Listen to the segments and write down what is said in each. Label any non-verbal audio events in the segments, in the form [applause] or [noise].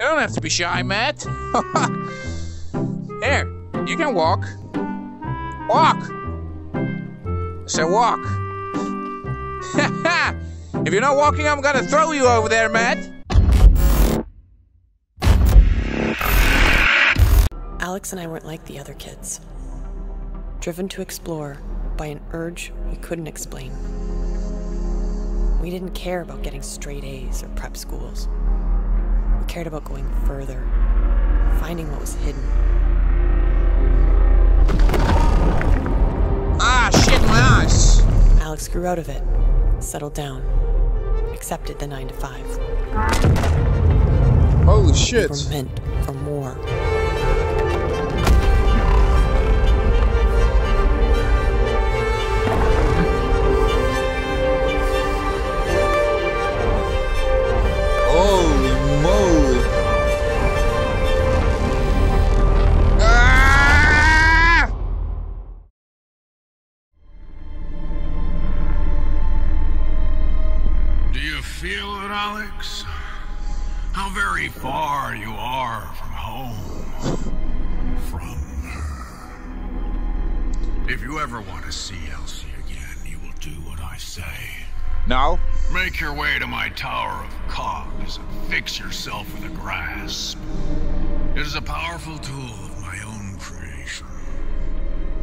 You don't have to be shy, Matt. [laughs] Here, you can walk. Walk. I said walk. [laughs] if you're not walking, I'm gonna throw you over there, Matt. Alex and I weren't like the other kids. Driven to explore by an urge we couldn't explain. We didn't care about getting straight A's or prep schools. We cared about going further, finding what was hidden. Ah, shit, my eyes. Alex grew out of it, settled down, accepted the 9 to 5. Holy We shit. were meant for more. Alex? How very far you are from home. From her. If you ever want to see Elsie again, you will do what I say. No. Make your way to my tower of cogs and fix yourself with a grasp. It is a powerful tool of my own creation.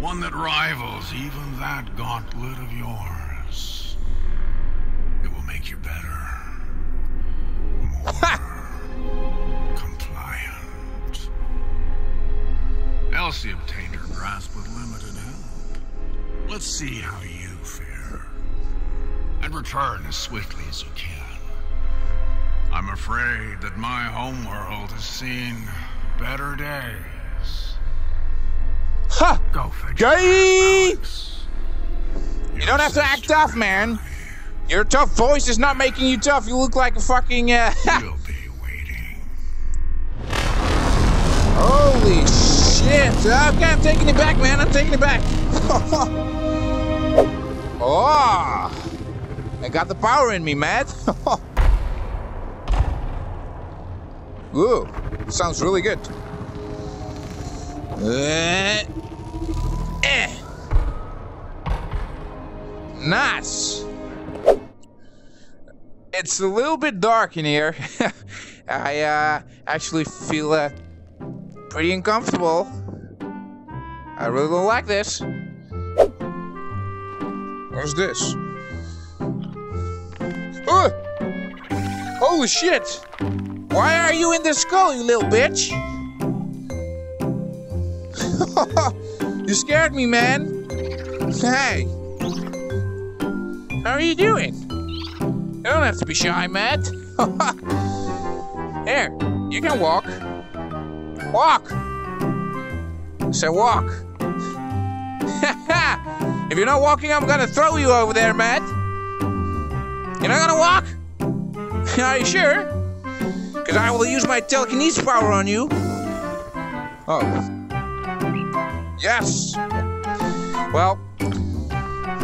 One that rivals even that gauntlet of yours. It will make you better. Obtained her grasp with limited help. Let's see how you fare. And return as swiftly as you can. I'm afraid that my homeworld has seen better days. Ha! Go Gay! Alex. You don't have to act tough, man. Your tough voice is not making you tough. You look like a fucking, uh... [laughs] You'll Holy shit. Okay, I'm taking it back, man. I'm taking it back. [laughs] oh. I got the power in me, Matt. [laughs] Ooh, sounds really good. Uh, eh. Nice. It's a little bit dark in here. [laughs] I uh, actually feel uh, pretty uncomfortable. I really don't like this. What's this? Uh! Holy shit! Why are you in the skull, you little bitch? [laughs] you scared me, man. Hey. How are you doing? You don't have to be shy, Matt. [laughs] Here, you can walk. Walk. I said walk. if you're not walking, I'm gonna throw you over there, Matt. You're not gonna walk? [laughs] Are you sure? Because I will use my telekinesis power on you. Oh. Yes. Well,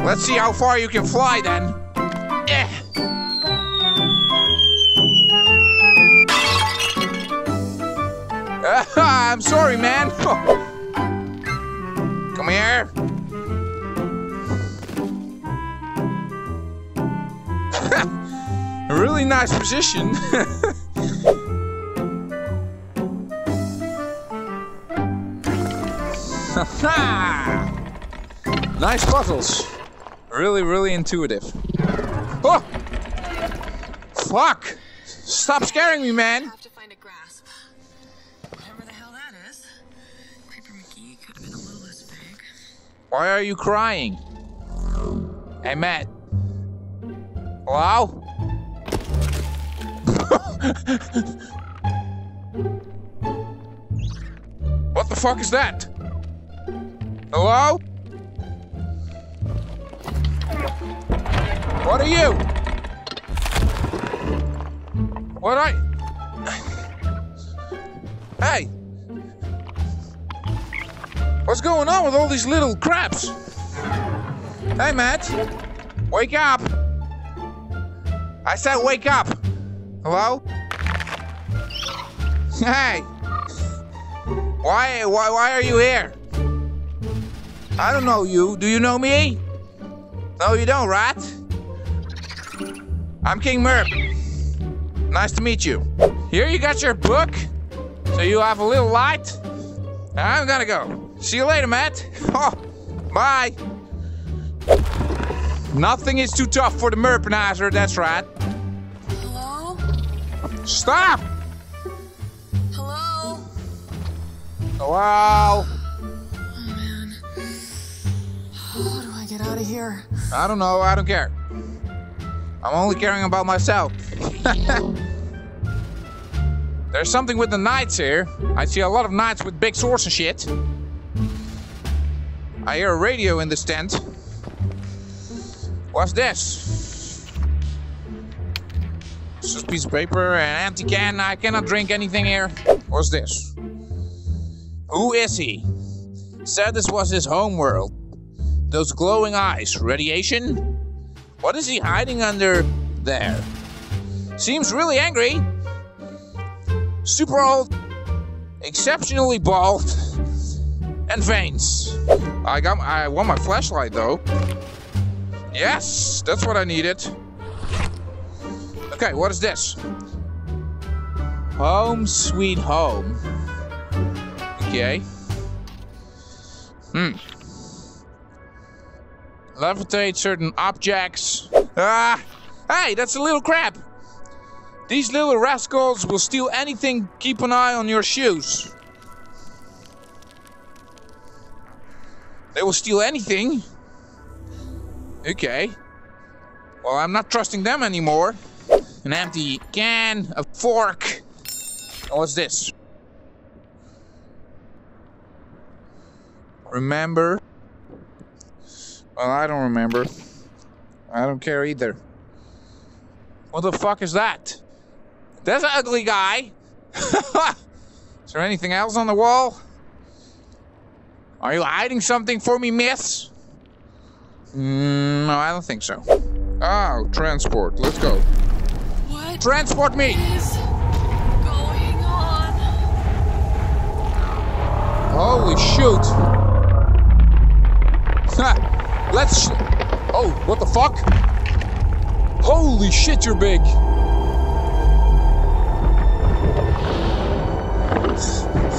let's see how far you can fly then. Eh. [laughs] I'm sorry, man. [laughs] Come here. Really nice position. [laughs] nice puzzles. Really, really intuitive. Oh! Fuck! Stop scaring me, man! have to find a grasp. Whatever the hell that is. Creeper McGee could have been a little less vague. Why are you crying? Hey, Matt. Hello? What the fuck is that? Hello? What are you? What I? Hey! What's going on with all these little craps? Hey, Matt. Wake up. I said wake up. Hello? Hey! Why, why, why are you here? I don't know you. Do you know me? No, you don't, right? I'm King Merp. Nice to meet you. Here you got your book, so you have a little light. I'm gonna go. See you later, Matt. [laughs] Oh, bye. Nothing is too tough for the Merpenizer, that's right. Hello? Stop! Hello? Wow. Oh man. How do I get out of here? I don't know, I don't care. I'm only caring about myself. [laughs] There's something with the knights here. I see a lot of knights with big swords and shit. I hear a radio in this tent. What's this? It's just piece of paper, an empty can. I cannot drink anything here. What's this? Who is he? Said this was his home world. Those glowing eyes. Radiation? What is he hiding under there? Seems really angry. Super old, exceptionally bald, and veins. I got. I want my flashlight though. Yes, that's what I needed. Okay, what is this? Home sweet home. Okay. Hmm. Levitate certain objects. Ah! Hey, that's a little crab! These little rascals will steal anything. Keep an eye on your shoes. They will steal anything? Okay. Well, I'm not trusting them anymore. An empty can, a fork. What's this? Remember? Well, I don't remember. I don't care either. What the fuck is that? That's an ugly guy. [laughs] is there anything else on the wall? Are you hiding something for me, miss? Mm, no, I don't think so. Oh, transport. Let's go. Transport me! is going on? Oh, Holy shoot! Ha! Let's. Sh- oh, what the fuck? Holy shit, you're big! [laughs]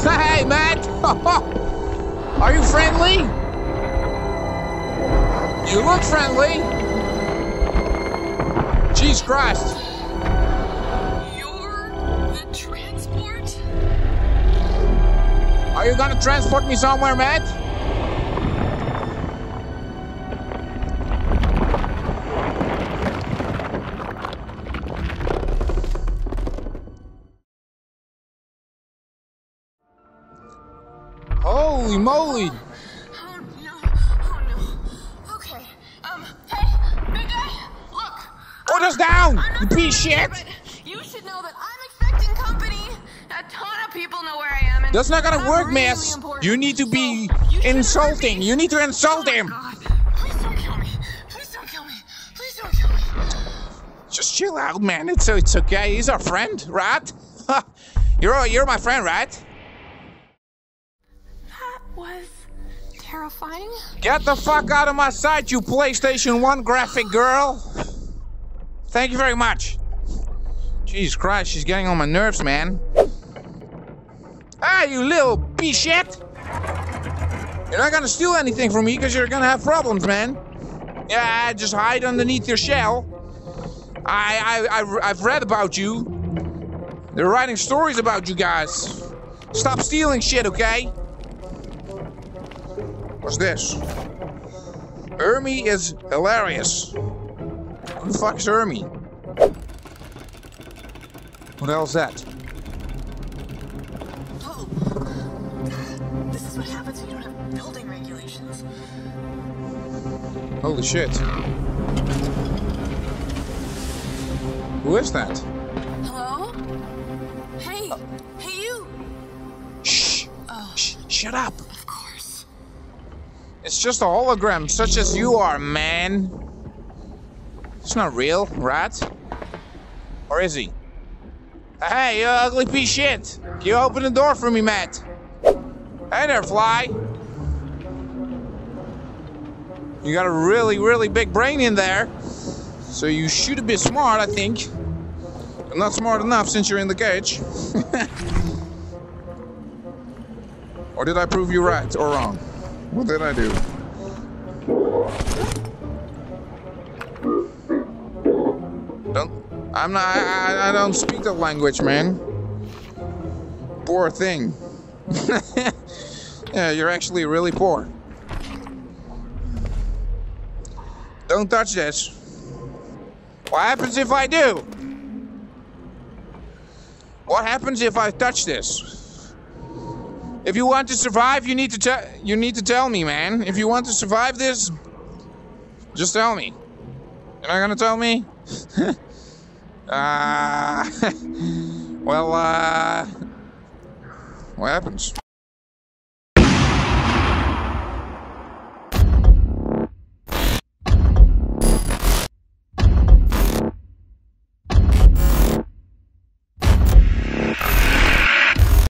Hey, Matt! [laughs] Are you friendly? You look friendly! Jesus Christ! Are you gonna transport me somewhere, Matt? Holy moly! Down, you piece of shit! You should know that I'm expecting company. A ton of people know where I am. That's not gonna work, really miss. You need to be you insulting. You need to insult Oh, him. God. Please don't kill me. Please don't kill me. Please don't kill me. Just chill out, man. It's it's okay. He's our friend, right? you're you're my friend, right? That was terrifying. Get the fuck out of my sight, you PlayStation 1 graphic girl! Thank you very much. Jesus Christ, she's getting on my nerves, man. You little shit! You're not gonna steal anything from me because you're gonna have problems, man. Yeah, just hide underneath your shell. I, I, I, I've read about you. They're writing stories about you guys. Stop stealing shit, okay? What's this? Ermi is hilarious. Who the fuck is Ermi? What the hell's that? What happens when you don't have building regulations. Holy shit. Who is that? Hello? Hey. Hey, you. Shh! Oh, Shh! Shut up! of course. It's just a hologram, such as you are, man. It's not real, right? Or is he? Hey, you ugly piece of shit! Can you open the door for me, Matt? Hey there, Fly. You got a really, really big brain in there. So you should be smart, I think. But not smart enough since you're in the cage. [laughs] or did I prove you right or wrong? What did I do? Don't. I'm not. I, I don't speak the language, man. Poor thing. [laughs] yeah, you're actually really poor. Don't touch this. What happens if I do? What happens if I touch this? If you want to survive, you need to tell you need to tell me, man. If you want to survive this, just tell me. You're not gonna tell me? uh, [laughs] [laughs] well, uh, what happens?